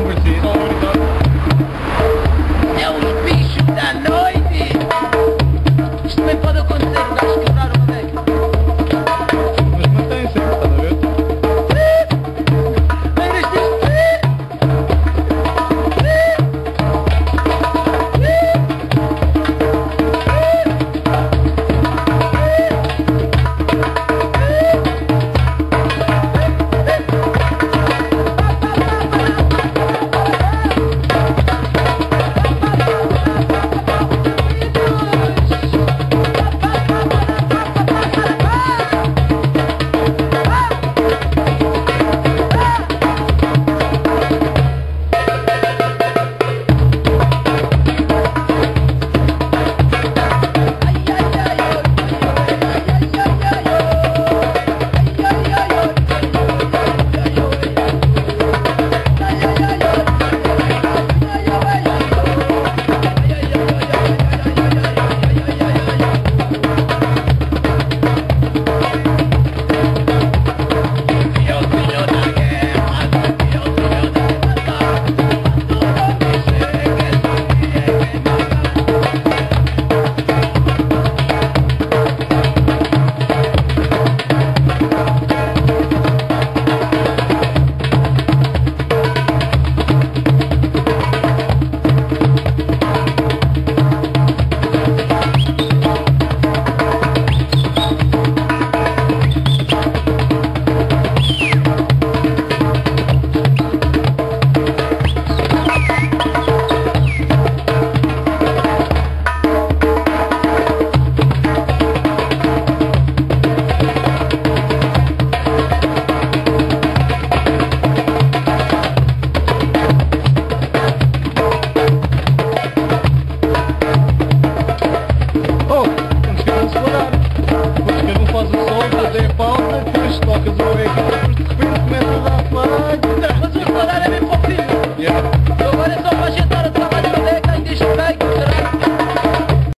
overzien We.